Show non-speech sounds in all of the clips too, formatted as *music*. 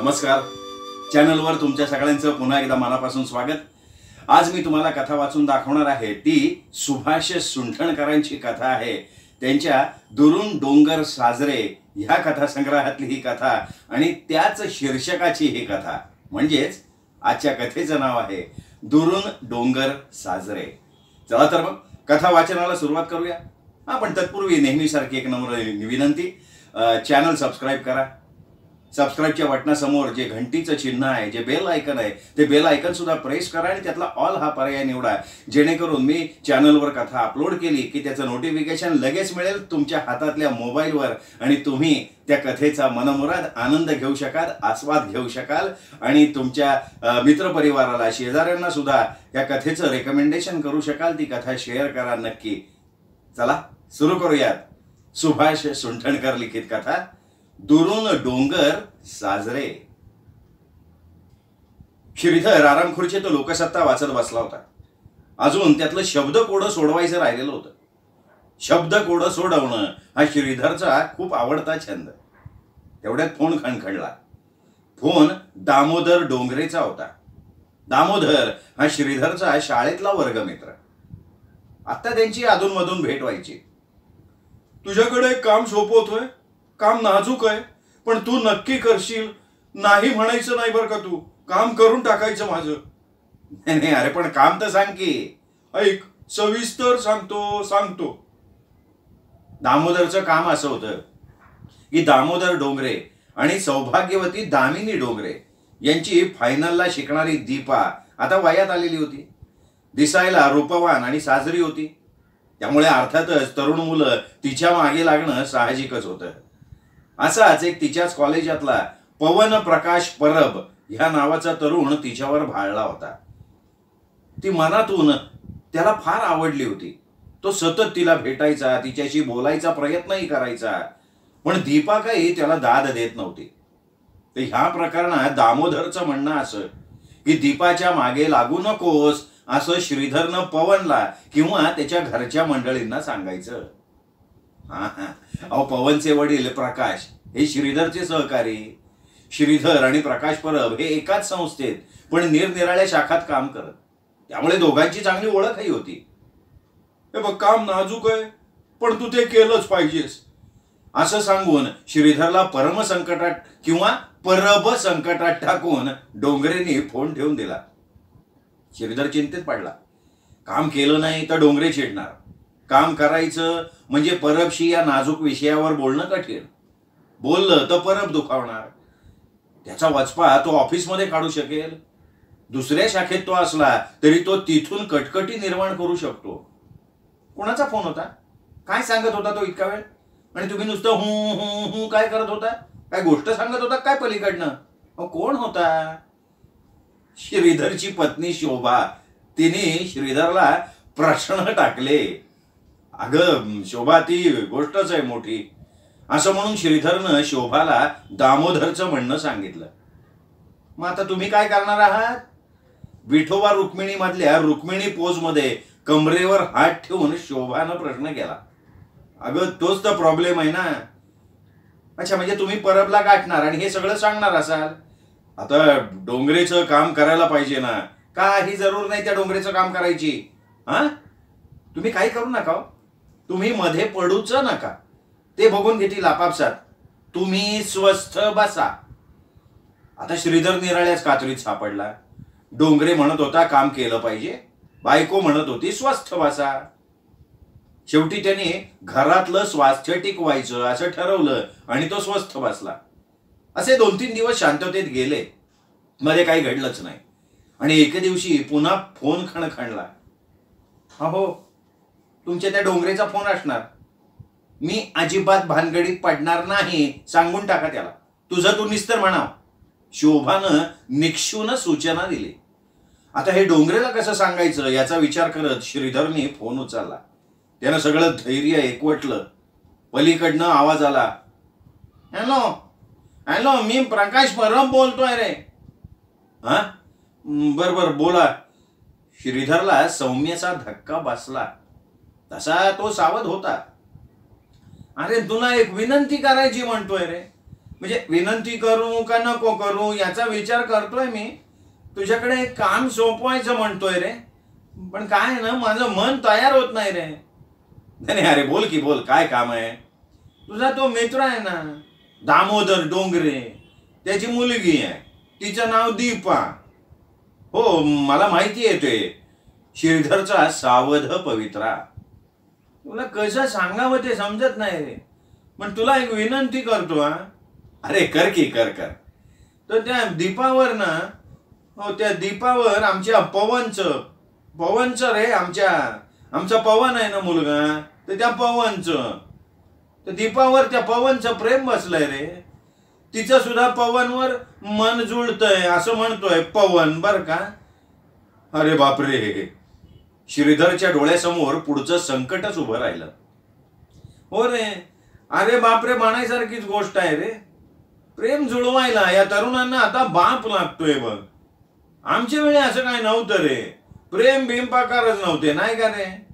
नमस्कार. चॅनलवर तुमच्या सगळ्यांचं पुन्हा एकदा मनापासून स्वागत. आज मी तुम्हाला कथा वाचून दाखवणार आहे. ती सुभाष सुंठणकरांची कथा आहे. त्यांच्या दुरून डोंगर साजरे ह्या कथासंग्रहातली ही कथा आणि त्याच शीर्षकाची ही कथा. म्हणजेच आजच्या कथेचं नाव आहे दुरून डोंगर साजरे. चला तर मग कथा वाचनाला सुरुवात करूया. हा पण तत्पूर्वी नेहमीसारखी एक नम्र विनंती. चॅनल सबस्क्राईब करा. सबस्क्राईबच्या बटनासमोर जे घंटीचं चिन्ह आहे जे बेल आयकन आहे ते बेल आयकन सुद्धा प्रेस करा आणि त्यातला ऑल हा पर्याय निवडा. जेणेकरून मी चॅनलवर कथा अपलोड केली की त्याचं नोटिफिकेशन लगेच मिळेल तुमच्या हातातल्या मोबाईलवर आणि तुम्ही त्या कथेचा मनमुराद आनंद घेऊ शकाल आस्वाद घेऊ शकाल आणि तुमच्या मित्रपरिवाराला शेजाऱ्यांना सुद्धा या कथेचं रेकमेंडेशन करू शकाल. ती कथा शेअर करा नक्की. चला सुरू करूयात. सुभाष सुंठणकर लिखित कथा. दुरून डोंगर साजरे. श्रीधर आरामखुर्चे तो लोकसत्ता वाचत बसला होता. अजून त्यातलं शब्द कोडं सोडवायचं राहिलेलं होतं. शब्द कोडं सोडवणं हा श्रीधरचा खूप आवडता छंद. तेवढ्यात फोन खणखणला. फोन दामोदर डोंगरेचा होता. दामोदर हा श्रीधरचा शाळेतला वर्गमित्र. आत्ता त्यांची अधूनमधून भेट व्हायची. तुझ्याकडे एक काम सोपवतोय काम नाजूक आहे पण तू नक्की करशील. नाही म्हणायचं नाही बरं का तू. काम करून टाकायचं माझं. नाही नाही, अरे पण काम तर सांग की. ऐक सविस्तर सांगतो सांगतो. दामोदरचं काम असं होतं की दामोदर डोंगरे आणि सौभाग्यवती दामिनी डोंगरे यांची फायनलला शिकणारी दीपा आता वयात आलेली होती. दिसायला रूपवान आणि साजरी होती. त्यामुळे अर्थातच तरुण मुलं तिच्यामागे लागणं साहजिकच होतं. असाच एक तिच्याच कॉलेजातला पवन प्रकाश परब ह्या नावाचा तरुण तिच्यावर भाळला होता. ती मनातून त्याला फार आवडली होती. तो सतत तिला भेटायचा तिच्याशी बोलायचा प्रयत्नही करायचा. पण दीपा काही त्याला दाद देत नव्हती. तर ह्या प्रकरणात दामोदरचं म्हणणं असं की दीपाच्या मागे लागू नकोस असं श्रीधरनं पवनला किंवा त्याच्या घरच्या मंडळींना सांगायचं. अहो पवनचे वडील प्रकाश हे श्रीधरचे सहकारी. श्रीधर आणि प्रकाश परब हे एकाच संस्थेत पण निरनिराळ्या शाखात काम करत. त्यामुळे दोघांची चांगली ओळखही होती. हे बघ काम नाजूक आहे पण तू ते केलंच पाहिजेस. असं सांगून श्रीधरला परम संकटात किंवा परब संकटात टाकून डोंगरेने फोन ठेवून दिला. श्रीधर चिंतेत पडला. काम केलं नाही तर डोंगरे चिडणार काम करायचं म्हणजे परबशी या नाजूक विषयावर बोलणं कठीण. बोललं तर परब दुखावणार. त्याचा वचपा तो ऑफिसमध्ये काढू शकेल. दुसऱ्या शाखेत तो असला तरी तो तिथून कटकटी निर्माण करू शकतो. कोणाचा फोन होता? काय सांगत होता तो इतका वेळ? आणि तुम्ही नुसतं हू हू हू काय करत होता? काय गोष्ट सांगत होता काय पलीकडनं? अहो, कोण होता? श्रीधरची पत्नी शोभा. तिने श्रीधरला प्रश्न टाकले. अगं शोभा ती गोष्टच आहे मोठी. असं म्हणून श्रीधरनं शोभाला दामोदरचं म्हणणं सांगितलं. मग आता तुम्ही काय करणार आहात? विठोबा रुक्मिणी मधल्या रुक्मिणी पोजमध्ये कमरेवर हात ठेवून शोभानं प्रश्न केला. अगं तोच तर प्रॉब्लेम आहे ना. अच्छा म्हणजे तुम्ही परबला गाठणार आणि हे सगळं सांगणार असाल? आता डोंगरेचं काम करायला पाहिजे ना. काही जरूर नाही त्या डोंगरेचं काम करायची. हा? तुम्ही काही करू नका हो. तुम्ही मध्ये पडूच नका. ते बघून घेतील आपापसात. तुम्ही स्वस्थ बसा. आता श्रीधर निराळ्याच कातरीत सापडला. डोंगरे म्हणत होता काम केलं पाहिजे. बायको म्हणत होती स्वस्थ बसा. शेवटी त्याने घरातलं स्वास्थ्य टिकवायचं असं ठरवलं आणि तो स्वस्थ बसला. असे दोन तीन दिवस शांततेत गेले. मध्ये काही घडलंच नाही. आणि एके दिवशी पुन्हा फोन खणखणला. अहो तुमच्या त्या डोंगरेचा फोन असणार. मी अजिबात भानगडीत पडणार नाही सांगून टाका त्याला. तुझं तू निस्तर म्हणा शोभानं निक्षून सूचना दिली. आता हे डोंगरेला कसं सांगायचं याचा विचार करत श्रीधरने फोन उचलला. त्यानं सगळं धैर्य एकवटलं. पलीकडनं आवाज आला हॅलो हॅलो मी प्रकाश परब बोलतोय रे. हा? बर बर बोला. श्रीधरला सौम्यचा धक्का बसला. तसा तो सावध होता. अरे तुला एक विनंती करायची म्हणतोय रे. म्हणजे विनंती करू का नको करू याचा विचार करतोय मी. तुझ्याकडे एक काम सोपवायचं म्हणतोय रे. पण काय आहे ना माझं मन तयार होत नाही रे. नाही नाही, अरे बोल की बोल. काय काम आहे? तुझा तो मित्र आहे ना दामोदर डोंगरे. त्याची मुलगी आहे. तिचं नाव दीपा. हो मला माहिती आहे ते. श्रीधरचा सावध पवित्रा. तुला कसं सांगावं ते समजत नाही रे. पण तुला एक विनंती करतो हा. अरे कर की कर कर. तर त्या दीपावर ना हो त्या दीपावर आमच्या पवनचं पवनचं रे आमच्या आमचा पवन आहे ना मुलगा तर त्या पवनचं तर दीपावर त्या पवनचं प्रेम बसलंय रे. तिचं सुद्धा पवनवर मन जुळतंय असं म्हणतोय पवन बर का? अरे बापरे. श्रीधरच्या डोळ्यासमोर पुढचं संकटच उभं राहिलं. हो रे. अरे बापरे बाणायसारखीच गोष्ट आहे रे. प्रेम जुळवायला या तरुणांना आता बाप लागतोय बघ. आमच्या वेळी असं काय नव्हतं रे. प्रेम भीम नव्हते नाही का रे?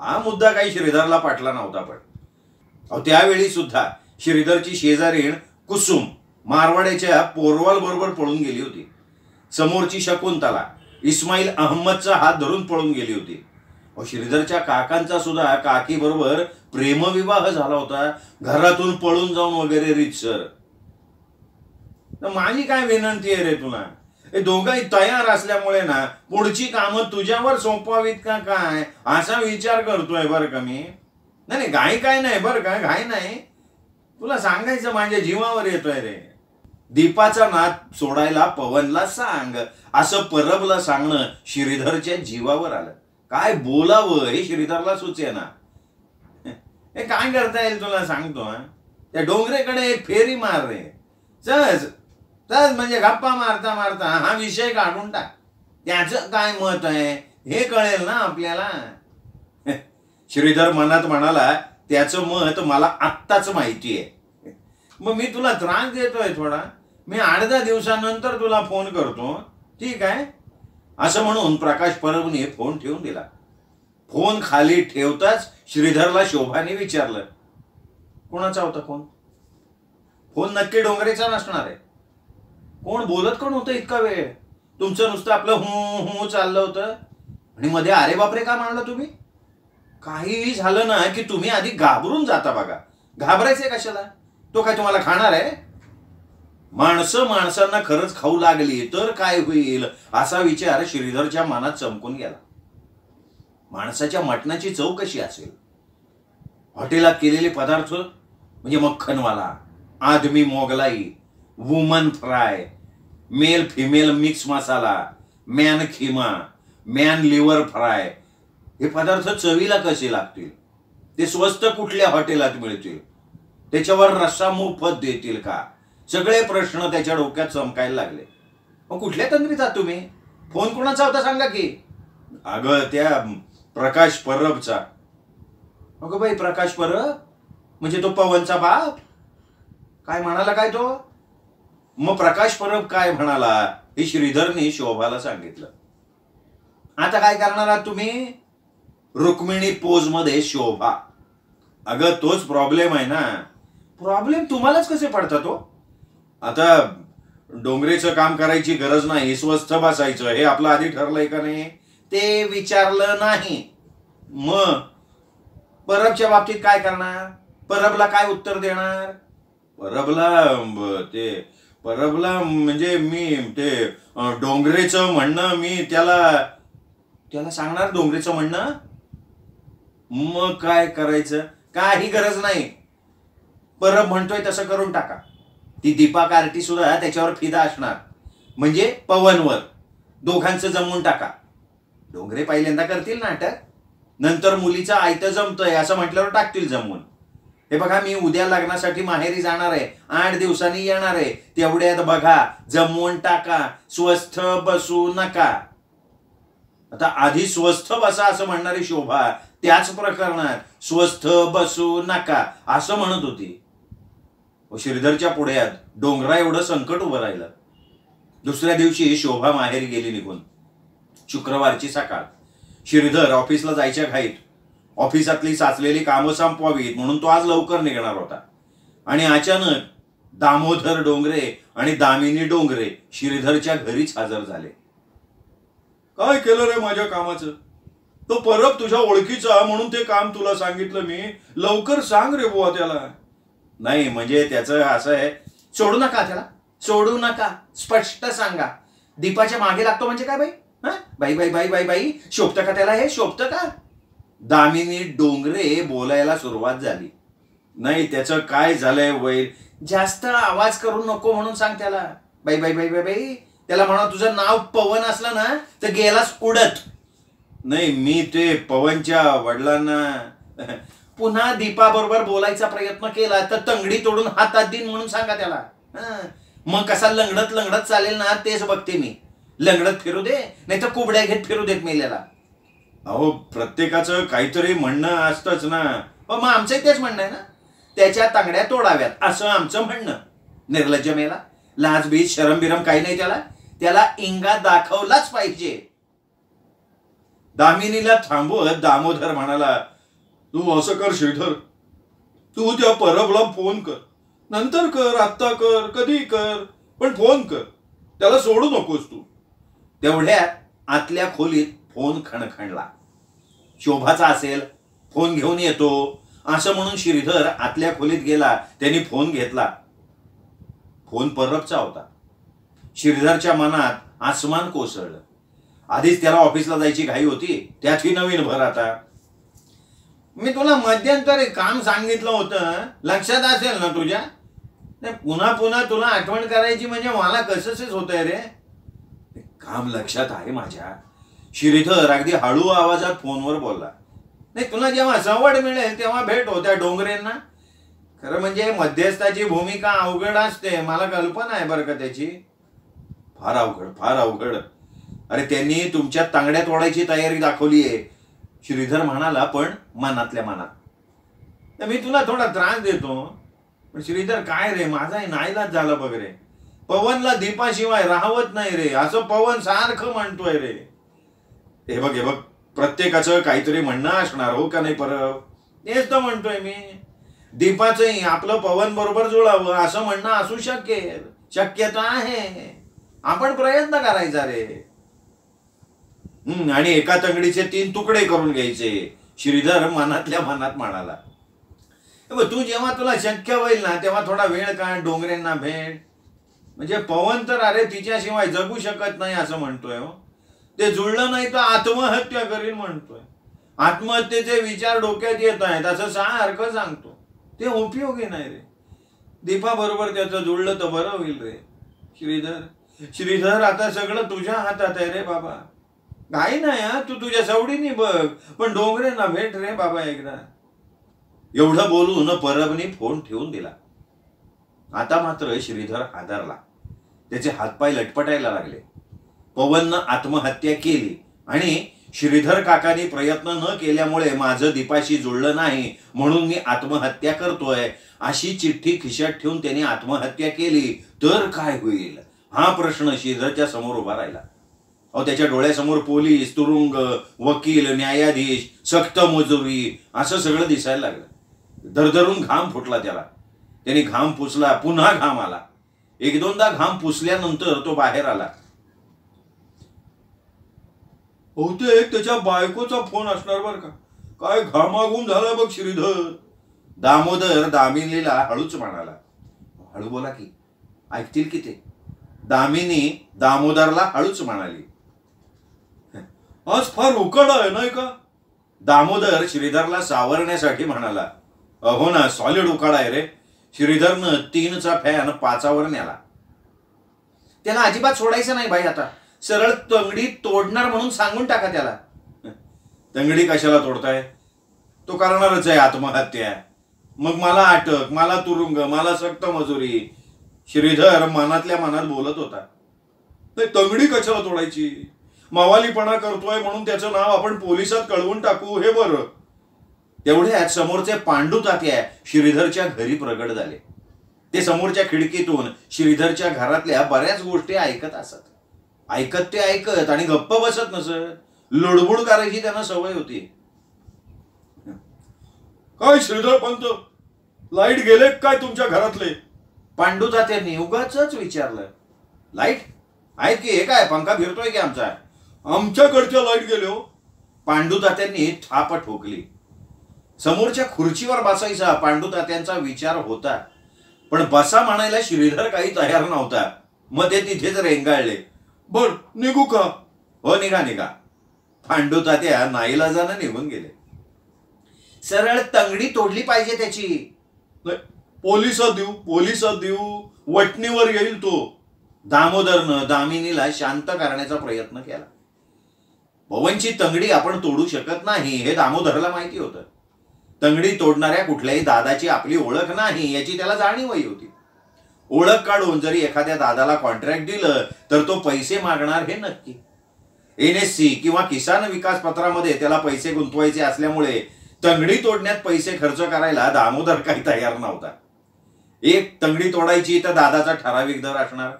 हा मुद्दा काही श्रीधरला पाटला नव्हता पण. अहो त्यावेळी सुद्धा श्रीधरची शेजारीण कुसुम मारवाड्याच्या पोरवाल बरोबर पळून गेली होती. समोरची शकुंतला इस्माईल अहमदचा हात धरून पळून गेली होती. श्रीधरच्या काकांचा सुद्धा काकी बरोबर प्रेमविवाह झाला होता. घरातून पळून जाऊन वगैरे रितसर तर माझी काय विनंती आहे रे तुला? हे दोघंही तयार असल्यामुळे ना पुढची कामं तुझ्यावर सोपवावीत का काय? असा विचार करतोय बरं का मी. नाही नाही घाई काय नाही बरं का? घाई नाही. तुला सांगायचं माझ्या जीवावर येतोय रे. दीपाचा नाद सोडायला पवनला सांग. असं परबला सांगणं श्रीधरच्या जीवावर आलं. काय बोलावं? हे श्रीधरला सुचे ना हे काय करता येईल तुला सांगतो हा? त्या डोंगरेकडे फेरी मार रे. सहज सहज म्हणजे गप्पा मारता मारता हा विषय काढून टाक. त्याचं काय मत आहे? हे कळेल ना आपल्याला. श्रीधर मनात म्हणाला त्याचं मत मला आत्ताच माहिती आहे. मग मी तुला त्रास देतोय थोडा. मी आठ दहा दिवसानंतर तुला फोन करतो. ठीक आहे? असं म्हणून प्रकाश परबने फोन ठेवून दिला. फोन खाली ठेवताच श्रीधरला शोभाने विचारलं. कोणाचा होता फोन? फोन नक्की डोंगरेचा नसणार आहे. कोण बोलत कोण होतं इतका वेळ? तुमचं नुसतं आपलं हू हू चाललं होतं. आणि मध्ये अरे बापरे का मांडलं तुम्ही? काहीही झालं ना की तुम्ही आधी घाबरून जाता बघा. घाबरायचंय कशाला? तो काय तुम्हाला खाणार आहे? माणसं माणसांना खरंच खाऊ लागली तर काय होईल? असा विचार श्रीधरच्या मनात चमकून गेला. माणसाच्या मटणाची चव कशी असेल? हॉटेलात केलेले पदार्थ म्हणजे मक्खनवाला आदमी Mughlai woman fry male female mix मसाला man keema man liver fry हे पदार्थ चवीला कसे लागतील? ते स्वस्त कुठल्या हॉटेलात मिळतील? त्याच्यावर रस्सा मोफत देतील का? सगळे प्रश्न त्याच्या डोक्यात चमकायला लागले. मग कुठल्या तंत्रीत तुम्ही? फोन कोणाचा होता सांगा की? अगं त्या प्रकाश परबचा. अगं बाई प्रकाश परब? म्हणजे तो पवनचा बाप? काय म्हणाला काय तो? मग प्रकाश परब काय म्हणाला हे श्रीधरने शोभाला सांगितलं. आता काय करणार आहात तुम्ही? रुक्मिणी पोजमध्ये शोभा. अगं तोच प्रॉब्लेम आहे ना. प्रॉब्लेम तुम्हालाच कसे पडतात तो आता डोंगरेचं काम करायची गरज नाही स्वस्थ बसायचं हे आपलं आधी ठरलंय का नाही? ते विचारलं नाही. मग परबच्या बाबतीत काय करणार? परबला काय उत्तर देणार? परबला ते परबला म्हणजे मी ते डोंगरेचं म्हणणं मी त्याला त्याला सांगणार डोंगरेचं म्हणणं? मग काय करायचं? काही गरज नाही. परब म्हणतोय तसं करून टाका. ती दीपा कार्टी सुद्धा त्याच्यावर फिदा असणार. म्हणजे पवनवर. दोघांचं जमवून टाका. डोंगरे पहिल्यांदा करतील नाटक नंतर मुलीचं आयतं जमतंय असं म्हटल्यावर टाकतील जमवून. हे बघा मी उद्या लग्नासाठी माहेरी जाणार आहे. आठ दिवसांनी येणार आहे. तेवढ्यात बघा जमवून टाका. स्वस्थ बसू नका. आता आधी स्वस्थ बसा असं म्हणणारी शोभा त्याच प्रकरणात. स्वस्थ बसू नका. असं म्हणत होती. व श्रीधरच्या पुढ्यात डोंगरा एवढं संकट उभं राहिलं. दुसऱ्या दिवशी शोभा माहेरी गेली निघून. शुक्रवारची सकाळ. श्रीधर ऑफिसला जायच्या घाईत. ऑफिसातली साचलेली कामं संपवावीत म्हणून तो आज लवकर निघणार होता. आणि अचानक दामोदर डोंगरे आणि दामिनी डोंगरे श्रीधरच्या घरीच हजर झाले. काय केलं रे माझ्या कामाचं? तो परब तुझ्या ओळखीचा म्हणून ते काम तुला सांगितलं मी. लवकर सांग रे बुवा त्याला. नाही म्हणजे त्याचं असं आहे सोडू नका त्याला. सोडू नका. स्पष्ट सांगा. दीपाच्या मागे लागतो म्हणजे काय बाई? हा? बाई बाई बाई बाई बाई. शोभतं का त्याला हे? शोभतं का? दामिनी डोंगरे बोलायला सुरुवात झाली. नाही त्याचं काय झालंय वैर? जास्त आवाज करू नको म्हणून सांग त्याला. बाई बाई बाई बाई बाई. त्याला म्हणा तुझं नाव पवन असलं ना तर गेलास उडत. नाही मी ते पवनच्या वडिलांना पुन्हा दीपाबरोबर बोलायचा प्रयत्न केला तर तंगडी तोडून हातात देईन म्हणून सांगा त्याला. हं. मग कसा लंगडत लंगडत चालेल ना तेच बघते मी. लंगडत फिरू दे नाही तर कुबड्या घेत फिरू देत मेल्याला अहो प्रत्येकाचं काहीतरी म्हणणं असतंच ना. हो, मग आमचंही तेच म्हणणं आहे ना. त्याच्या तांगड्या तोडाव्यात असं आमचं म्हणणं. निर्लज्ज मेला. लाज बीज शरम बिरम काही नाही त्याला. त्याला इंगा दाखवलाच पाहिजे. दामिनीला थांबवत दामोदर म्हणाला तू असं कर श्रीधर. तू त्या परबला फोन कर. नंतर कर आत्ता कर कधी कर पण फोन कर. त्याला सोडू नकोस तू. तेवढ्यात आतल्या खोलीत फोन खणखणला. शोभाचा असेल फोन घेऊन येतो. असं म्हणून श्रीधर आतल्या खोलीत गेला त्यांनी फोन घेतला. फोन परबचा होता. श्रीधरच्या मनात आसमान कोसळलं. आधीच त्याला ऑफिसला जायची घाई होती त्यातही नवीन भर आता. मी तुला मध्यंतरी काम सांगितलं होतं. लक्षात असेल ना तुझ्या? नाही, पुन्हा पुन्हा तुला आठवण करायची म्हणजे मला कसंच होत आहे रे काम लक्षात आहे माझ्या. श्रीधर अगदी हळू आवाजात फोनवर बोलला. नाही तुला जेव्हा सवड मिळेल तेव्हा भेट होत्या डोंगरेंना. खरं म्हणजे मध्यस्थाची भूमिका अवघड असते. मला कल्पना आहे बरं का त्याची. फार अवघड फार अवघड. अरे त्यांनी तुमच्या तांगड्या तोडायची तयारी दाखवली आहे श्रीधर म्हणाला पण मनातल्या मनात. तर मी तुला थोडा त्रास देतो. पण श्रीधर काय रे? माझाही नाईलाज झाला बघ रे. पवनला दीपाशिवाय राहवत नाही रे. असं पवन सारखं म्हणतोय रे. हे बघ हे बघ. प्रत्येकाचं काहीतरी म्हणणं असणार हो का नाही परत तेच तर म्हणतोय मी. दीपाचंही आपलं पवन बरोबर जुळावं असं म्हणणं असू शकेल. शक्यता आहे. आपण प्रयत्न करायचा रे. हम्म आणि एका तंगडीचे तीन तुकडे करून घ्यायचे. श्रीधर मनातल्या मनात म्हणाला बघ, तू जेव्हा तुला शक्य होईल ना तेव्हा थोडा वेळ काढ डोंगरेंना भेट. म्हणजे पवन तर अरे तिच्याशिवाय जगू शकत नाही असं म्हणतोय हो. ते जुळलं नाही तर आत्महत्या करील म्हणतोय. आत्महत्येचे विचार डोक्यात येत आहेत असं सारखं सांगतो. ते उपयोगी नाही रे. दीपा बरोबर त्याचं जुळलं तर बरं होईल रे. श्रीधर श्रीधर आता सगळं तुझ्या हातात आहे रे बाबा. काही नाही हा तू तुझ्या सवडीने बघ. पण डोंगरेंना भेट रे बाबा एकदा. एवढं बोलून परबनी फोन ठेवून दिला. आता मात्र श्रीधर हादरला. त्याचे हातपाय लटपटायला लागले. पवननं आत्महत्या केली आणि श्रीधर काकांनी प्रयत्न न केल्यामुळे माझं दीपाशी जुळलं नाही म्हणून मी आत्महत्या करतोय अशी चिठ्ठी खिशात ठेवून त्याने आत्महत्या केली. तर काय होईल? हा प्रश्न श्रीधरच्या समोर उभा राहिला. अहो त्याच्या डोळ्यासमोर पोलीस तुरुंग वकील न्यायाधीश सक्त मजुरी असं सगळं दिसायला लागलं. धरधरून घाम फुटला त्याला. त्याने घाम पुसला पुन्हा घाम आला. एक दोनदा घाम पुसल्यानंतर तो बाहेर आला. बहुतेक त्याच्या बायकोचा फोन असणार बर का? काय घामाघूम झाला बघ श्रीधर. दामोदर दामिनीला हळूच म्हणाला. हळू बोला की ऐकतील की ते? दामिनी दामोदरला हळूच म्हणाली. आज फार उकड आहे नाही का? दामोदर श्रीधरला सावरण्यासाठी म्हणाला अहो ना सॉलिड उकाडा आहे रे. श्रीधरनं तीनचा फॅन पाचावर नेला. त्याला अजिबात सोडायचं नाही बाई आता. सरळ तंगडी तोडणार म्हणून सांगून टाका त्याला. *laughs* तंगडी कशाला तोडताय? तो करणारच आहे आत्महत्या. मग मला अटक मला तुरुंग मला सक्त मजुरी. श्रीधर मनातल्या मनात बोलत होता. नाही तंगडी कशाला तोडायची? मावालीपणा करतोय म्हणून त्याचं नाव आपण पोलिसात कळवून टाकू हे बरं. तेवढ्यात समोरचे पांडू तात्या श्रीधरच्या घरी प्रगट झाले. ते समोरच्या खिडकीतून श्रीधरच्या घरातल्या बऱ्याच गोष्टी ऐकत असत. ऐकत ते ऐकत आणि गप्प बसत नसत. लुडबुड करायची त्यांना सवय होती. काय श्रीधर पंत? लाइट गेले काय तुमच्या घरातले? पांडू तात्यांनी उगाच विचारलं. लाइट? आहेत की? हे काय? पंखा फिरतोय की आमचा? आमच्याकडच्या लाइट गेलो पांडू तात्यांनी थाप ठोकली. समोरच्या खुर्चीवर बसायचा पांडू तात्यांचा विचार होता. पण बसा म्हणायला श्रीधर काही तयार नव्हता. मग ते तिथेच रेंगाळले. बर निघू का? हो निघा निघा. पांडू तात्या नाईलाजानं निघून गेले. सरळ तंगडी तोडली पाहिजे त्याची. पोलिसात देऊ पोलिसात देऊ. वटणीवर येईल तो. दामोदरनं दामिनीला शांत करण्याचा प्रयत्न केला. भवनची तंगडी आपण तोडू शकत नाही हे दामोदरला माहिती होतं. तंगडी तोडणाऱ्या कुठल्याही दादाची आपली ओळख नाही याची त्याला जाणीवही होती. ओळख काढून जरी एखाद्या दादाला कॉन्ट्रॅक्ट दिलं तर तो पैसे मागणार हे नक्की. एन एस सी किंवा किसान विकास पत्रामध्ये त्याला पैसे गुंतवायचे असल्यामुळे तंगडी तोडण्यात पैसे खर्च करायला दामोदर काही तयार नव्हता. एक तंगडी तोडायची तर दादाचा ठराविक दर असणार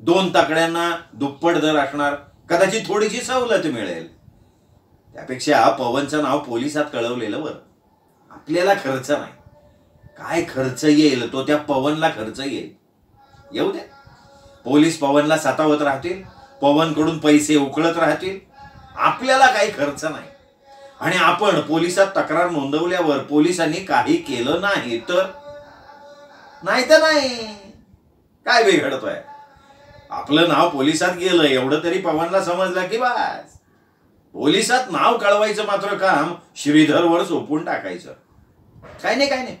दोन तकड्यांना दुप्पट दर असणार कदाचित थोडीशी सवलत मिळेल. त्यापेक्षा पवनचं नाव पोलिसात कळवलेलं बरं. आपल्याला खर्च नाही. काय खर्च येईल? तो त्या पवनला खर्च येईल. येऊ द्या. पोलीस पवनला सतावत राहतील. पवनकडून पैसे उकळत राहतील. आपल्याला काही खर्च नाही. आणि आपण पोलिसात तक्रार नोंदवल्यावर पोलिसांनी काही केलं नाही तर? नाही तर नाही. काय बिघडतोय? आपलं नाव पोलिसात गेलं एवढं तरी पवनला समजलं की बस. पोलिसात नाव कळवायचं मात्र काम श्रीधरवर सोपून टाकायचं. काय नाही काय नाही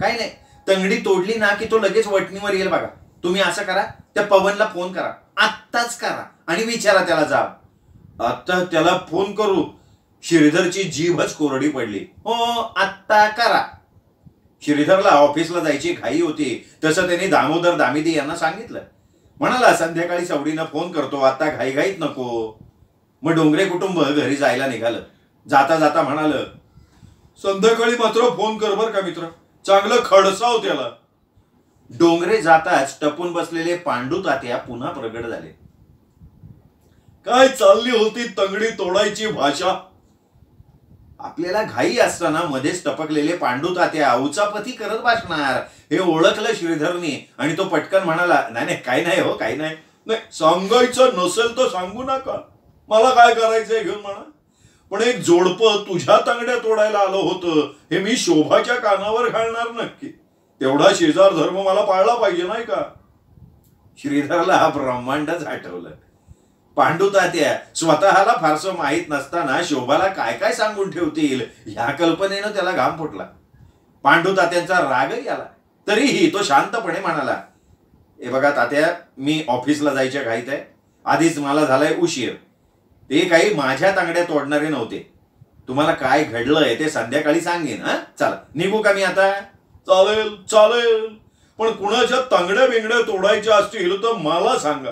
काय नाही. तंगडी तोडली ना की तो लगेच वटणीवर येईल बघा. तुम्ही असं करा त्या पवनला फोन करा. आत्ताच करा आणि विचारा त्याला जा आता त्याला फोन करू. श्रीधरची जीभच कोरडी पडली. हो आत्ता करा. श्रीधरला ऑफिसला जायची घाई होती. तसं त्यांनी दामोदर दामिदी यांना सांगितलं. म्हणाला संध्याकाळी सवडीनं फोन करतो आता घाईघाईत नको. मग डोंगरे कुटुंब घरी जायला निघालं. जाता जाता म्हणाल संध्याकाळी मात्र फोन कर बर का मित्र चांगलं खडसाव त्याला. डोंगरे जाताच टपून बसलेले पांडू तात्या पुन्हा प्रगट झाले. काय चालली होती तंगडी तोडायची भाषा? आपल्याला घाई असताना मध्येच टपकलेले पांडू तात्या उचापती करत बसणार. हे ओळखलं श्रीधरनी. आणि तो पटकन म्हणाला नाही नाही काही नाही हो काही नाही. नाही सांगायचं नसेल तर सांगू नका. मला काय करायचंय घेऊन म्हणा. पण एक जोडपं तुझ्या तांगड्या तोडायला आलं होतं. हे मी शोभाच्या कानावर घालणार नक्की. तेवढा शेजार धर्म मला पाळला पाहिजे नाही का? श्रीधरला हा ब्रह्मांडच आठवलं. पांडुतात्या स्वतःला फारसं माहीत नसताना शोभाला काय काय सांगून ठेवतील ह्या कल्पनेनं त्याला घाम फुटला. पांडू तात्यांचा रागही आला. तरीही तो शांतपणे म्हणाला हे बघा तात्या मी ऑफिसला जायच्या घाईत आहे. आधीच मला झालाय उशीर. ते काही माझ्या तांगड्या तोडणारे नव्हते. तुम्हाला काय घडलंय ते संध्याकाळी सांगेन हा? चला निघू का मी आता? चालेल चालेल. पण कुणाच्या तांगड्या बिंगड्या तोडायच्या असतील तर मला सांगा.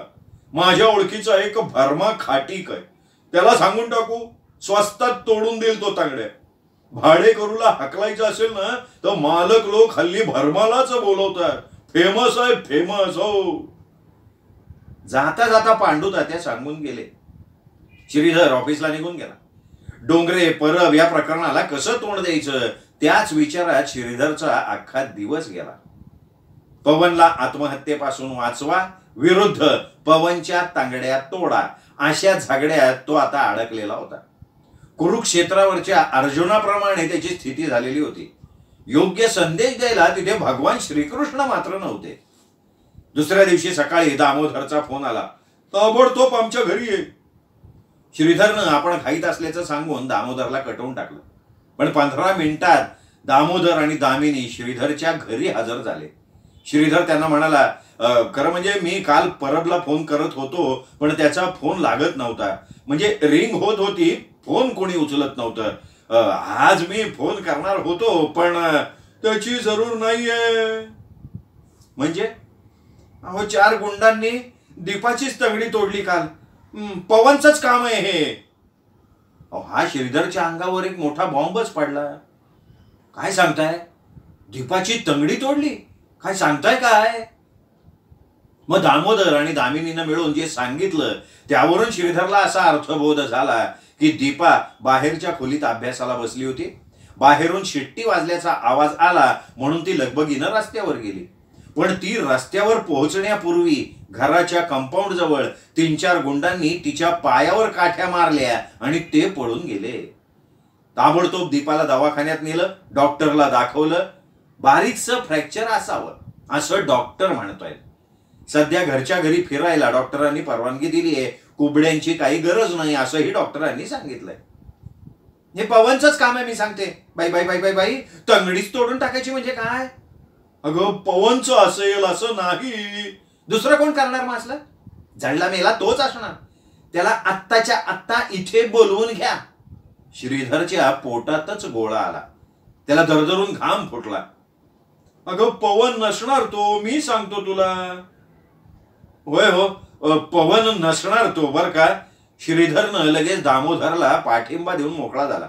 माझ्या ओळखीचा एक भरमा खाटीक आहे. त्याला सांगून टाकू स्वस्तात तोडून देईल तो तांगड्या. भाडे करूला हकलायचं असेल ना तर मालक लोक हल्ली भरमालाच बोलवतात. फेमस आहे फेमस हो. जाता जाता पांडू तात्या सांगून गेले. श्रीधर ऑफिसला निघून गेला. डोंगरे परब या प्रकरणाला कसं तोंड द्यायचं? त्याच विचारात श्रीधरचा अख्खा दिवस गेला. पवनला आत्महत्येपासून वाचवा विरुद्ध पवनच्या तांगड्या तोडा. अशा झगड्यात तो आता अडकलेला होता. कुरुक्षेत्रावरच्या अर्जुनाप्रमाणे त्याची स्थिती झालेली होती. योग्य संदेश द्यायला तिथे भगवान श्रीकृष्ण मात्र नव्हते. दुसऱ्या दिवशी सकाळी दामोदरचा फोन आला. ताबडतोब आमच्या घरी ये. श्रीधरनं आपण घाईत असल्याचं सांगून दामोदरला कटवून टाकलं. पण पंधरा मिनिटात दामोदर आणि दामिनी श्रीधरच्या घरी हजर झाले. श्रीधर त्यांना म्हणाला खरं म्हणजे मी काल परबला फोन करत होतो पण त्याचा फोन लागत नव्हता. म्हणजे रिंग होत होती फोन कोणी उचलत नव्हतं. आज मी फोन करणार होतो पण त्याची जरूर नाहीये. म्हणजे? अहो चार गुंडांनी दीपाचीच तगडी तोडली काल. पवनचंच काम आहे हे. हा श्रीधरच्या अंगावर एक मोठा बॉम्बच पडला. काय सांगताय? दीपाची तंगडी तोडली? काय सांगताय काय? मग दामोदर आणि दामिनीनं मिळून जे सांगितलं त्यावरून श्रीधरला असा अर्थबोध झाला की दीपा बाहेरच्या खोलीत अभ्यासाला बसली होती. बाहेरून शिट्टी वाजल्याचा आवाज आला म्हणून ती लगबगीनं रस्त्यावर गेली. पण ती रस्त्यावर पोहोचण्यापूर्वी घराच्या कंपाऊंड जवळ तीन चार गुंडांनी तिच्या पायावर काठ्या मारल्या आणि ते पळून गेले. ताबडतोब दीपाला दवाखान्यात नेलं डॉक्टरला दाखवलं बारीकसं फ्रॅक्चर असावं असं डॉक्टर म्हणतोय. सध्या घरच्या घरी फिरायला डॉक्टरांनी परवानगी दिली आहे. कुबड्यांची काही गरज नाही असंही डॉक्टरांनी सांगितलंय. हे पवनचंच काम आहे मी सांगते. बाई बाई बाई बाई बाई तंगडीच तोडून टाकायची म्हणजे काय? अगं पवनचं असेल असं नाही. दुसरं कोण करणार मग असलं जळला मेला तोच असणार. त्याला आत्ताच्या आत्ता इथे बोलवून घ्या. श्रीधरच्या पोटातच गोळा आला. त्याला दरदरून घाम फुटला. अगं पवन नसणार तो मी सांगतो तुला. होय हो. पवन नसणार तो बर का. श्रीधरनं लगेच दामोदरला पाठिंबा देऊन मोकळा झाला.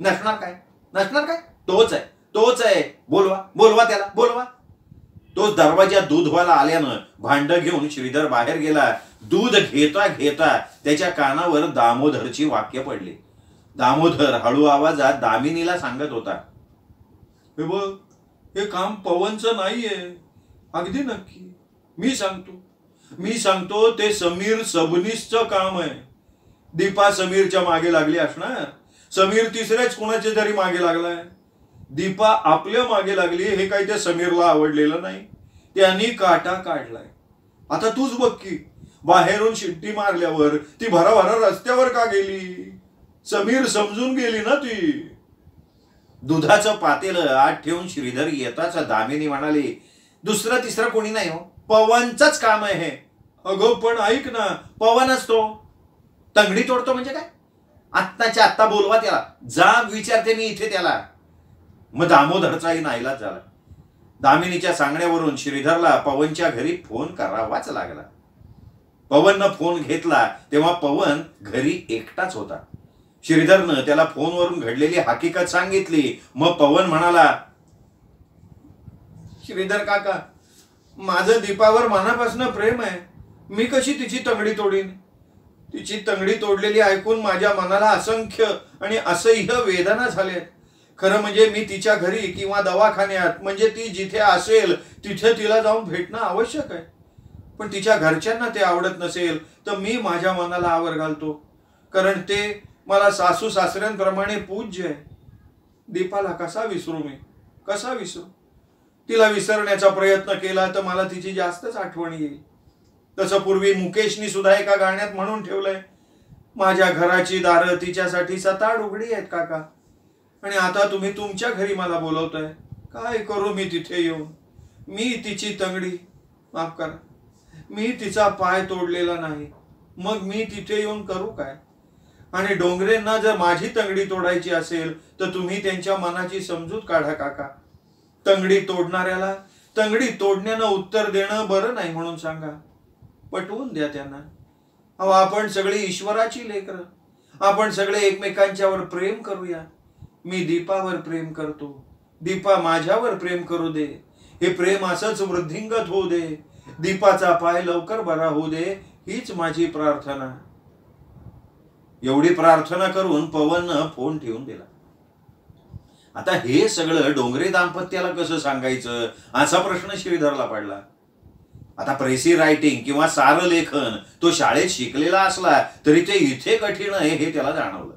नसणार काय? नसणार काय? तोच आहे. तोच आहे. बोलवा. बोलवा त्याला. बोलवा. तो दूध दूधवाला आल्यानं भांड घेऊन श्रीधर बाहेर गेला. दूध घेता घेता त्याच्या कानावर दामोदरची वाक्य पडली. दामोदर हळू आवाजात दामिनीला सांगत होता. हे बघ हे काम पवनचं नाहीये. अगदी नक्की. मी सांगतो. मी सांगतो ते समीर सबनीसचं काम आहे. दीपा समीरच्या मागे लागली असणार. समीर तिसऱ्याच कोणाच्या तरी मागे लागलाय. दीपा आपल्या मागे लागली हे काही त्या समीरला आवडलेलं नाही. त्यांनी काटा काढलाय. आता तूच बघ की बाहेरून शिट्टी मारल्यावर ती भराभरा रस्त्यावर का गेली? समीर समजून गेली ना ती? दुधाचं पातेल आत ठेवून श्रीधर येताच दामिनी म्हणाली दुसरं तिसरं कोणी नाही हो. पवनचंच काम आहे हे. अगं पण ऐक ना पवनच तो तंगडी तोडतो म्हणजे काय? आत्ताच्या आत्ता बोलवा त्याला. जा विचारते मी इथे त्याला. मग दामोदरचाही नाईलाज झाला. दामिनीच्या सांगण्यावरून श्रीधरला पवनच्या घरी फोन करावाच लागला. पवननं फोन घेतला तेव्हा पवन घरी एकटाच होता. श्रीधरनं त्याला फोनवरून घडलेली हकीकत सांगितली. मग पवन म्हणाला श्रीधर काका माझं दीपावर मनापासून प्रेम आहे. मी कशी तिची तंगडी तोडीन? तिची तंगडी तोडलेली ऐकून माझ्या मनाला असंख्य आणि असह्य वेदना झाल्या खरं म्हणजे मी तिच्या घरी किंवा दवाखान्यात म्हणजे ती जिथे असेल तिथे तिला जाऊन भेटणं आवश्यक आहे. पण तिच्या घरच्यांना ते आवडत नसेल तर मी माझ्या मनाला आवर घालतो. कारण ते मला सासू सासऱ्यांप्रमाणे पूज्य आहे. दीपाला कसा विसरू मी? कसा विसरू? तिला विसरण्याचा प्रयत्न केला तर मला तिची जास्तच आठवण येईल. तसं पूर्वी मुकेशनी सुद्धा एका गाण्यात म्हणून ठेवलंय माझ्या घराची दारं तिच्यासाठी सताड उघडी आहेत काका. आणि आता तुम्ही तुमच्या घरी मला बोलवताय. काय करू मी तिथे येऊन? मी तिची तंगडी. माफ करा. मी तिचा पाय तोडलेला नाही. मग मी तिथे येऊन करू काय? आणि डोंगरेंना जर माझी तंगडी तोडायची असेल तर तुम्ही त्यांच्या मनाची समजूत काढा काका. तंगडी तोडणाऱ्याला तंगडी तोडण्यानं उत्तर देणं बरं नाही म्हणून सांगा. पटवून द्या त्यांना. अहो आपण सगळी ईश्वराची लेकरं. आपण सगळे एकमेकांच्यावर प्रेम करूया. मी दीपावर प्रेम करतो. दीपा माझ्यावर प्रेम करू दे. हे प्रेम असंच वृद्धिंगत होऊ दे. दीपाचा पाय लवकर बरा होऊ दे. हीच माझी प्रार्थना. एवढी प्रार्थना करून पवननं फोन ठेवून दिला. आता हे सगळं डोंगरे दाम्पत्याला कसं सांगायचं? असा प्रश्न श्रीधरला पडला. आता प्रेसी रायटिंग किंवा सार लेखन तो शाळेत शिकलेला असला तरी ते इथे कठीण आहे हे त्याला जाणवलं.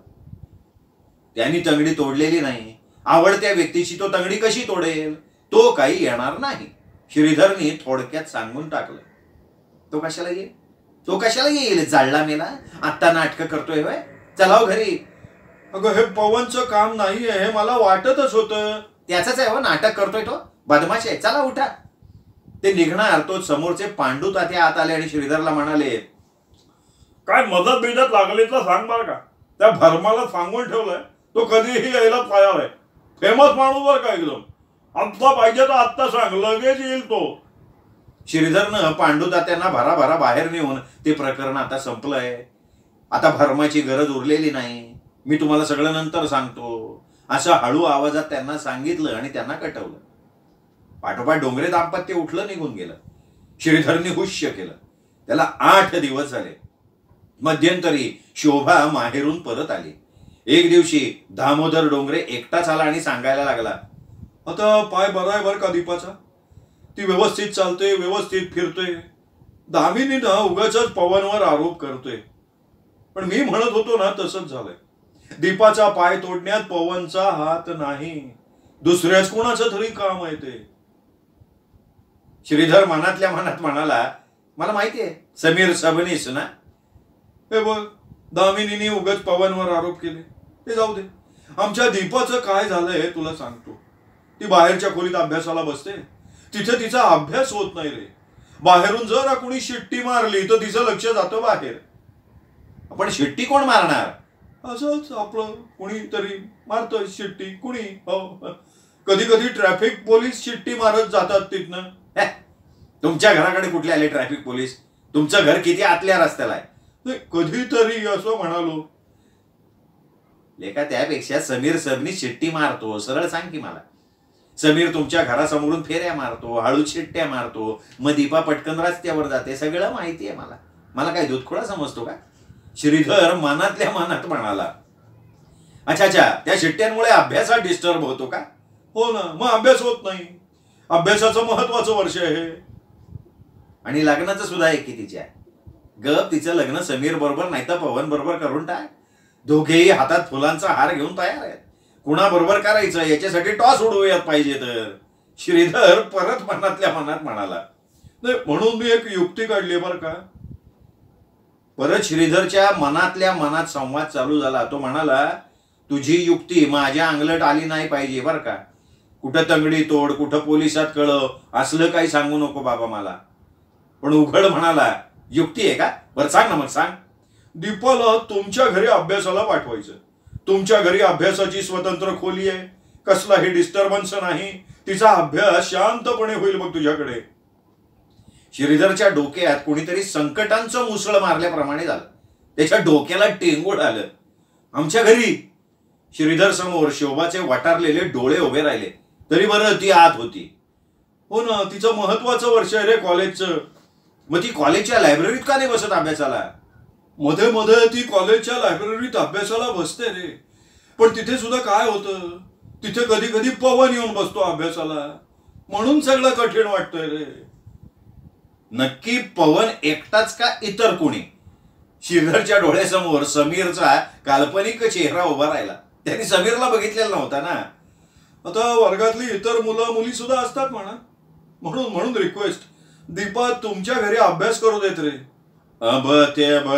त्यांनी तंगडी तोडलेली नाही. आवडत्या व्यक्तीची तो तंगडी कशी तोडेल? तो काही येणार नाही. श्रीधरनी थोडक्यात सांगून टाकलं. तो कशाला येईल? तो कशाला येईल? जाळला मेला आत्ता नाटकं करतोय वय चलाव घरी. अगं हे पवनचं काम नाही आहे हे मला वाटतच होतं. त्याच आहे हो नाटक करतोय तो. बदमाश आहे. चला उठा. ते निघणार तो समोरचे पांडू तात्या आत आले आणि श्रीधरला म्हणाले काय मदत बिदत लागली तर सांग बरं का. त्या भरमाला सांगून ठेवलंय तो कधीही यायला तयार आहे. फेमस माणूस बरं का एकदम. आत्ता पाहिजे तर आत्ता सांग लगेच येईल तो. श्रीधरनं पांडुदात्यांना भराभरा बाहेर नेऊन ते प्रकरण आता संपलंय. आता भरमाची गरज उरलेली नाही. मी तुम्हाला सगळं नंतर सांगतो. असं हळू आवाजात त्यांना सांगितलं आणि त्यांना कटवलं. पाठोपाठ डोंगरे दाम्पत्य उठलं निघून गेलं. श्रीधरने हुश्य केलं. त्याला आठ दिवस झाले. मध्यंतरी शोभा माहेरून परत आली. एक दिवशी दामोदर डोंगरे एकटाच आला आणि सांगायला लागला आता पाय बरा आहे बरं का दीपाचा? ती व्यवस्थित चालते व्यवस्थित फिरतोय. दामिनीनं उगाच पवनवर आरोप करतोय. पण मी म्हणत होतो ना तसंच झालंय. दीपाचा पाय तोडण्यात पवनचा हात नाही. दुसऱ्याच कोणाचं तरी काम आहे ते. श्रीधर मनातल्या मनात म्हणाला मला माहिती आहे समीर सबनीस ना? हे बघ दामिनीने उगाच पवनवर आरोप केले. ते जाऊ दे. आमच्या दीपाचं काय झालंय हे तुला सांगतो. ती बाहेरच्या खोलीत अभ्यासाला बसते. तिथे तिचा अभ्यास होत नाही रे. बाहेरून जर कुणी शिट्टी मारली तर तिचं लक्ष जातं बाहेर. आपण शिट्टी कोण मारणार? असंच आपलं कुणीतरी मारतोय शिट्टी कुणी? हो. कधी कधी ट्रॅफिक पोलीस शिट्टी मारत जातात तिथनं. तुमच्या घराकडे कुठले आले ट्रॅफिक पोलीस? तुमचं घर किती आतल्या रस्त्याला आहे? कधीतरी असं म्हणालो. लेका त्यापेक्षा समीर सबनी शिट्टी मारतो. सरळ सांग की मला. समीर तुमच्या घरासमोरून फेऱ्या मारतो हळू शिट्ट्या मारतो मग दीपा पटकन रस्त्यावर जाते. सगळं माहिती आहे मला. मला काय दूधखोळा समजतो का? श्रीधर मनातल्या मनात म्हणाला अच्छा अच्छा त्या शिट्ट्यांमुळे अभ्यासात डिस्टर्ब होतो का? हो ना मग अभ्यास होत नाही. अभ्यासाचं महत्वाचं वर्ष आहे. आणि लग्नाचं सुद्धा आहे की तिच्या? गप तिचं लग्न समीर बरोबर नाही तर पवन बरोबर करून टाक. दोघेही हातात फुलांचा हार घेऊन तयार आहेत. कुणाबरोबर करायचं? याच्यासाठी टॉस उडवूयात पाहिजे तर. श्रीधर परत मनातल्या मनात म्हणाला नाही म्हणून मी एक युक्ती काढली बरं का. परत श्रीधरच्या मनातल्या मनात संवाद चालू झाला. तो म्हणाला तुझी युक्ती माझ्या अंगलट आली नाही पाहिजे बरं का. कुठं तंगडी तोड कुठं पोलिसात कळव असलं काही सांगू नको बाबा मला. पण उघड म्हणाला युक्ती आहे का? बरं सांग ना मग सांग. दीपाला तुमच्या घरी अभ्यासाला पाठवायचं. तुमच्या घरी अभ्यासाची स्वतंत्र खोली आहे. कसलाही डिस्टर्बन्स नाही. तिचा अभ्यास शांतपणे होईल बघ तुझ्याकडे. श्रीधरच्या डोक्यात कोणीतरी संकटांचं मुसळ मारल्याप्रमाणे झालं. त्याच्या डोक्याला टेंगूड आलं. आमच्या घरी श्रीधर समोर शोभाचे वाटारलेले डोळे उभे राहिले. तरी बरं ती आत होती. हो ना तिचं महत्वाचं वर्ष आहे रे कॉलेजचं मग ती कॉलेजच्या लायब्ररीत का नाही बसत अभ्यासाला? मध्ये मध्ये ती कॉलेजच्या लायब्ररीत अभ्यासाला बसते रे. पण तिथे सुद्धा काय होतं? तिथे कधी कधी पवन येऊन बसतो अभ्यासाला. म्हणून सगळं कठीण वाटतंय रे. नक्की पवन एकटाच का इतर कोणी? शिरधरच्या डोळ्यासमोर समीरचा काल्पनिक चेहरा उभा राहिला. त्यांनी समीरला बघितलेला नव्हता ना. आता वर्गातली इतर मुलं मुली सुद्धा असतात म्हणा. म्हणून म्हणून रिक्वेस्ट दीपा तुमच्या घरी अभ्यास करू देत रे. अभ ब ते ब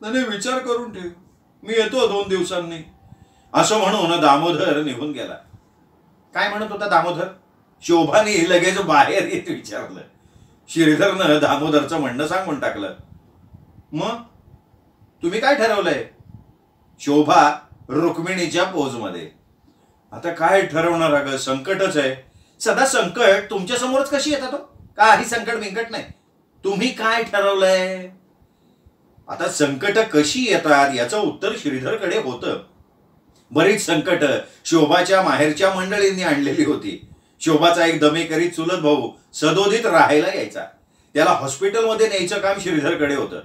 नाही विचार करून ठेव. मी येतो दोन दिवसांनी. असं म्हणून दामोदर निघून गेला. काय म्हणत होता दामोदर? शोभाने लगेच बाहेर येत विचारलं. श्रीधरनं दामोदरचं म्हणणं सांगून टाकलं. मग? तुम्ही काय ठरवलंय? शोभा रुक्मिणीच्या पोजमध्ये. आता काय ठरवणार अगं? संकटच आहे. सदा संकट तुमच्या समोरच कशी येतात हो? काही संकट बिंकट नाही. तुम्ही काय ठरवलंय? आता संकट कशी येतात याचं उत्तर श्रीधरकडे होतं. बरीच संकट शोभाच्या माहेरच्या मंडळींनी आणलेली होती. शोभाचा एक दमेकरी चुलत भाऊ सदोदित राहायला यायचा. त्याला हॉस्पिटलमध्ये न्यायचं काम श्रीधरकडे होतं.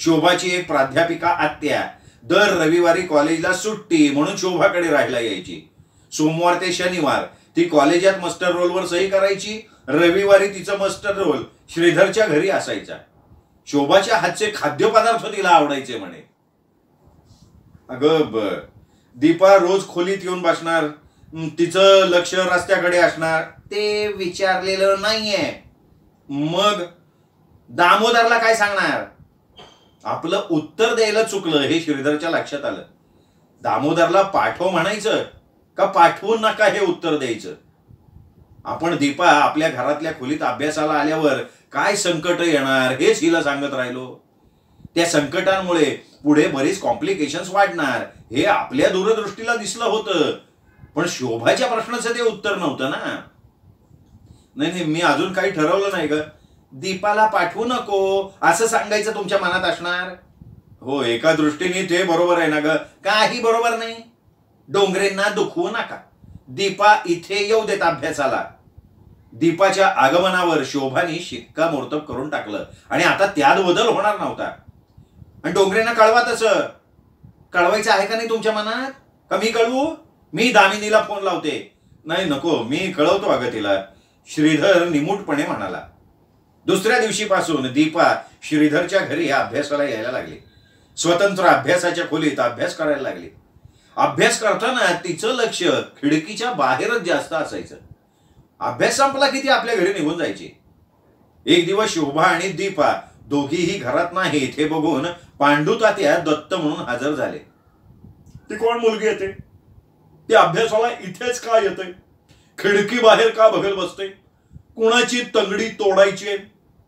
शोभाची एक प्राध्यापिका आत्या दर रविवारी कॉलेजला सुट्टी म्हणून शोभाकडे राहायला यायची. सोमवार ते शनिवार ती कॉलेजात मस्टर रोलवर सही करायची. रविवारी तिचं मस्टर रोल श्रीधरच्या घरी असायचा. शोभाच्या हातचे खाद्यपदार्थ तिला आवडायचे म्हणे. अगं बर. दीपा रोज खोलीत येऊन बसणार. तिचं लक्ष रस्त्याकडे असणार. ते विचारलेलं नाहीये. मग दामोदरला काय सांगणार? आपलं उत्तर द्यायला चुकलं हे श्रीधरच्या लक्षात आलं. दामोदरला पाठव म्हणायचं का पाठवू नका हे उत्तर द्यायचं? आपण दीपा आपल्या घरातल्या खोलीत अभ्यासाला आल्यावर काय संकट येणार हेच हिला सांगत राहिलो. त्या संकटांमुळे पुढे बरीच कॉम्प्लिकेशन्स वाढणार. हे आपल्या दूरदृष्टीला दिसलं होतं. पण शोभाच्या प्रश्नाचं ते उत्तर नव्हतं ना. नाही नाही मी अजून काही ठरवलं नाही ग. दीपाला पाठवू नको असं सांगायचं तुमच्या मनात असणार? हो एका दृष्टीने ते बरोबर आहे ना ग. काही बरोबर नाही. डोंगरेंना दुखवू नका. दीपा इथे येऊ देत अभ्यासाला. दीपाच्या आगमनावर शोभानी शिक्कामोर्तब करून टाकलं. आणि आता त्यात बदल होणार नव्हता. आणि डोंगरेंना कळवा तसं. कळवायचं आहे का नाही तुमच्या मनात? का मी कळवू? मी दामिनीला फोन लावते. नाही नको. मी कळवतो अगं तिला. श्रीधर निमूटपणे म्हणाला. दुसऱ्या दिवशीपासून दीपा श्रीधरच्या घरी अभ्यासाला यायला लागली. स्वतंत्र अभ्यासाच्या खोलीत अभ्यास करायला लागली. अभ्यास करताना तिचं लक्ष खिडकीच्या बाहेरच जास्त असायचं. अभ्यास संपला की ती आपल्या घरी निघून जायची. एक दिवस शोभा आणि दीपा दोघीही घरात नाहीत हे बघून पांडू तात्या दत्त म्हणून हजर झाले. ती कोण मुलगी येते ती? अभ्यासाला इथेच का येते? खिडकी बाहेर का बघत बसते? कुणाची तंगडी तोडायची?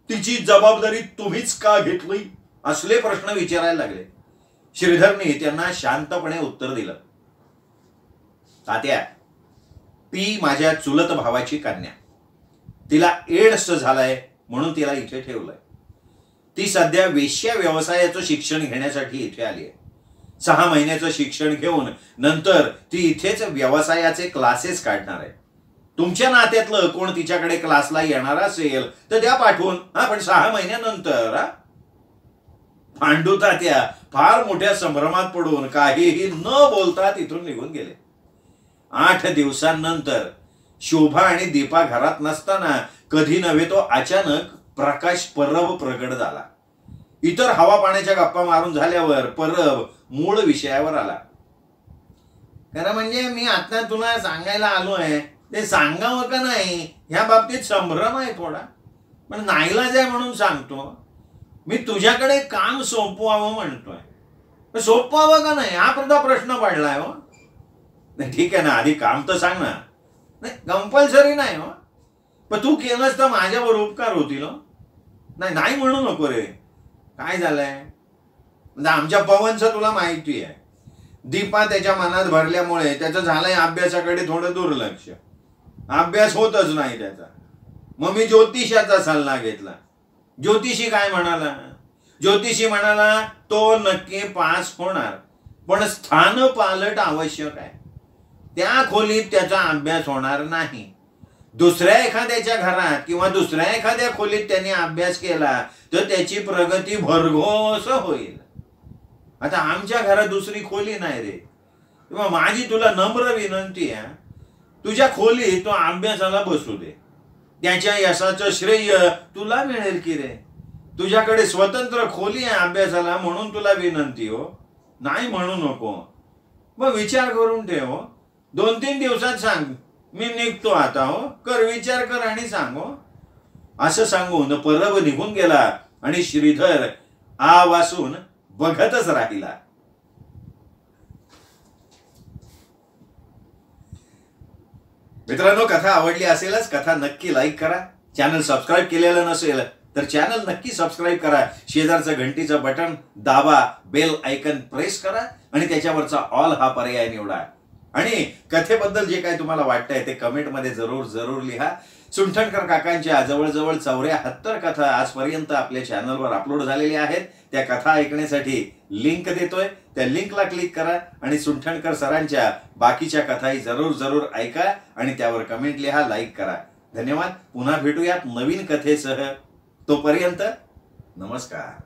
तिची जबाबदारी तुम्हीच का घेतली? असले प्रश्न विचारायला लागले. श्रीधरने त्यांना शांतपणे उत्तर दिलं. तात्या ती माझ्या चुलत भावाची कन्या. तिला एड्स झालाय म्हणून तिला इथे ठेवलंय. ती सध्या वेश्या व्यवसायाचं शिक्षण घेण्यासाठी इथे आली आहे सहा महिन्याचं शिक्षण घेऊन नंतर ती इथेच व्यवसायाचे क्लासेस काढणार आहे. तुमच्या नात्यातलं कोण तिच्याकडे क्लासला येणार असेल तर त्या पाठवून. हा पण सहा महिन्यानंतर हा. तात्या फार मोठ्या संभ्रमात पडून काहीही न बोलता तिथून निघून गेले. आठ दिवसांनंतर. शोभा आणि दीपा घरात नसताना कधी नव्हे तो अचानक प्रकाश परब प्रगट झाला. इतर हवा पाण्याच्या गप्पा मारून झाल्यावर परब मूळ विषयावर आला. खरं म्हणजे मी आता तुला सांगायला आलो आहे ते सांगावं का नाही ह्या बाबतीत संभ्रम आहे थोडा. पण नाईलाज आहे म्हणून सांगतो. मी तुझ्याकडे काम सोपवावं म्हणतोय. सोपवावं का नाही? हा सुद्धा प्रश्न पडलाय हो. नाही ठीक आहे ना आधी काम तर सांग ना. नाही कंपल्सरी नाही हो. पण तू केलंस तर माझ्यावर उपकार होतील हो. नाही नाही म्हणू नको रे. काय झालंय? म्हणजे आमच्या पवनचं तुला माहिती आहे. दीपा त्याच्या मनात भरल्यामुळे त्याचं झालंय अभ्यासाकडे थोडं दुर्लक्ष. अभ्यास होतच नाही त्याचा. मग मी ज्योतिषाचा सल्ला घेतला. ज्योतिषी काय म्हणाला? ज्योतिषी म्हणाला तो नक्की पास होणार. पण स्थान पालट आवश्यक आहे. त्या खोलीत त्याचा अभ्यास होणार नाही. दुसऱ्या एखाद्याच्या घरात किंवा दुसऱ्या एखाद्या खोलीत त्याने अभ्यास केला तर त्याची प्रगती भरघोस होईल. आता आमच्या घरात दुसरी खोली नाही रे. किंवा माझी तुला नम्र विनंती आहे तुझ्या खोलीत तो अभ्यासाला बसू दे. त्याच्या यशाचं श्रेय तुला मिळेल की रे. तुझ्याकडे स्वतंत्र खोली आहे अभ्यासाला म्हणून तुला विनंती हो. नाही म्हणू नको. मग विचार करून ठेव. हो. दोन तीन दिवसात सांग. मी निघतो आता हो. कर विचार कर आणि सांग हो. असं सांगून परब निघून गेला आणि श्रीधर आ वासून बघतच राहिला. मित्रांनो कथा आवडली असेलच कथा नक्की लाईक करा. चॅनल सबस्क्राईब केलेलं नसेल तर चॅनल नक्की सबस्क्राईब करा. शेजारचं घंटीचं बटन दाबा बेल आयकन प्रेस करा आणि त्याच्यावरचा ऑल हा पर्याय निवडा. आणि कथेबद्दल जे काय तुम्हाला वाटतंय ते कमेंटमध्ये जरूर जरूर लिहा. सुंठणकर काकांच्या जवळजवळ चौऱ्याहत्तर कथा आजपर्यंत आपल्या चॅनलवर अपलोड झालेल्या आहेत. त्या कथा ऐकण्यासाठी लिंक देतोय. त्या लिंकला क्लिक करा आणि सुंठणकर सरांच्या बाकीच्या कथाही जरूर जरूर ऐका आणि त्यावर कमेंट लिहा लाईक करा. धन्यवाद. पुन्हा भेटूयात नवीन कथेसह. तोपर्यंत नमस्कार.